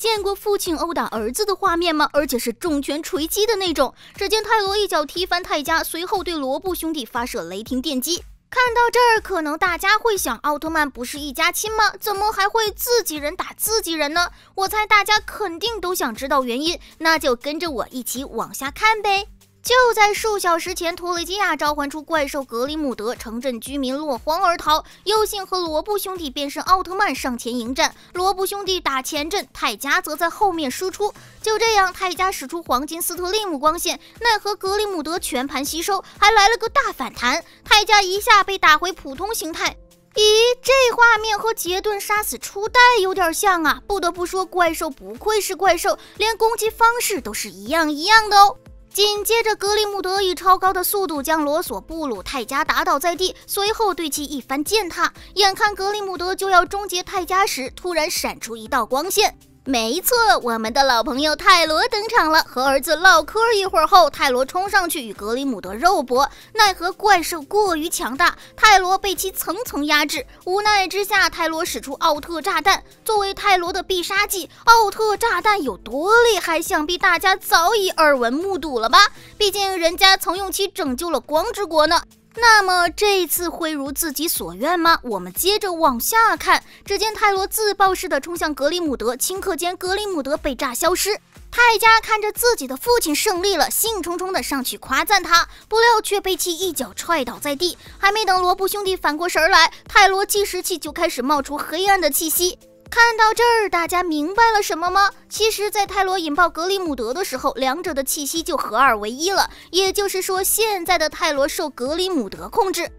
见过父亲殴打儿子的画面吗？而且是重拳锤击的那种。只见泰罗一脚踢翻泰迦，随后对罗布兄弟发射雷霆电击。看到这儿，可能大家会想，奥特曼不是一家亲吗？怎么还会自己人打自己人呢？我猜大家肯定都想知道原因，那就跟着我一起往下看呗。就在数小时前，托雷基亚召唤出怪兽格里姆德，城镇居民落荒而逃。优信和罗布兄弟变身奥特曼上前迎战，罗布兄弟打前阵，泰迦则在后面输出。就这样，泰迦使出黄金斯特利姆光线，奈何格里姆德全盘吸收，还来了个大反弹，泰迦一下被打回普通形态。咦，这画面和杰顿杀死初代有点像啊！不得不说，怪兽不愧是怪兽，连攻击方式都是一样一样的哦。紧接着，格里姆德以超高的速度将罗索布鲁泰迦打倒在地，随后对其一番践踏。眼看格里姆德就要终结泰迦时，突然闪出一道光线。没错，我们的老朋友泰罗登场了。和儿子唠嗑一会儿后，泰罗冲上去与格里姆德肉搏，奈何怪兽过于强大，泰罗被其层层压制。无奈之下，泰罗使出奥特炸弹，作为泰罗的必杀技。奥特炸弹有多厉害，想必大家早已耳闻目睹了吧？毕竟人家曾用其拯救了光之国呢。那么这次会如自己所愿吗？我们接着往下看。只见泰罗自爆似的冲向格里姆德，顷刻间格里姆德被炸消失。泰迦看着自己的父亲胜利了，兴冲冲的上去夸赞他，不料却被其一脚踹倒在地。还没等罗布兄弟反过神来，泰罗计时器就开始冒出黑暗的气息。看到这儿，大家明白了什么吗？其实，在泰罗引爆格里姆德的时候，两者的气息就合二为一了。也就是说，现在的泰罗受格里姆德控制。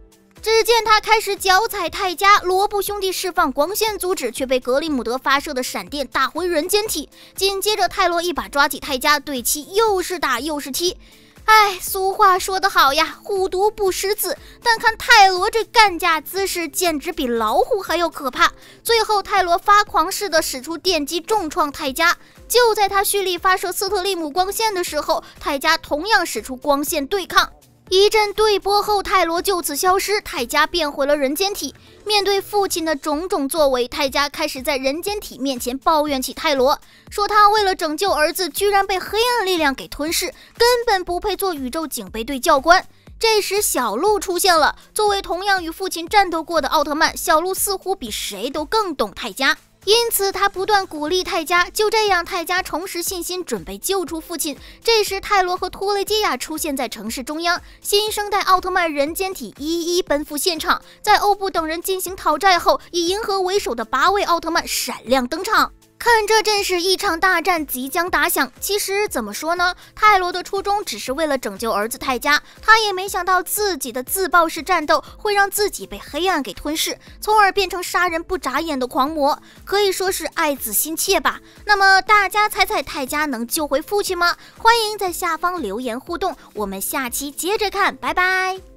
只见他开始脚踩泰迦，罗布兄弟释放光线阻止，却被格里姆德发射的闪电打回人间体。紧接着，泰罗一把抓起泰迦，对其又是打又是踢。哎，俗话说得好呀，虎毒不食子。但看泰罗这干架姿势，简直比老虎还要可怕。最后，泰罗发狂似的使出电击重创泰迦。就在他蓄力发射斯特利姆光线的时候，泰迦同样使出光线对抗。一阵对波后，泰罗就此消失，泰迦变回了人间体。面对父亲的种种作为，泰迦开始在人间体面前抱怨起泰罗，说他为了拯救儿子，居然被黑暗力量给吞噬，根本不配做宇宙警备队教官。这时，小鹿出现了。作为同样与父亲战斗过的奥特曼，小鹿似乎比谁都更懂泰迦。因此，他不断鼓励泰迦。就这样，泰迦重拾信心，准备救出父亲。这时，泰罗和托雷基亚出现在城市中央，新生代奥特曼人间体一一奔赴现场。在欧布等人进行讨债后，以银河为首的八位奥特曼闪亮登场。看这阵势，一场大战即将打响。其实怎么说呢？泰罗的初衷只是为了拯救儿子泰迦，他也没想到自己的自爆式战斗会让自己被黑暗给吞噬，从而变成杀人不眨眼的狂魔，可以说是爱子心切吧。那么大家猜猜泰迦能救回父亲吗？欢迎在下方留言互动，我们下期接着看，拜拜。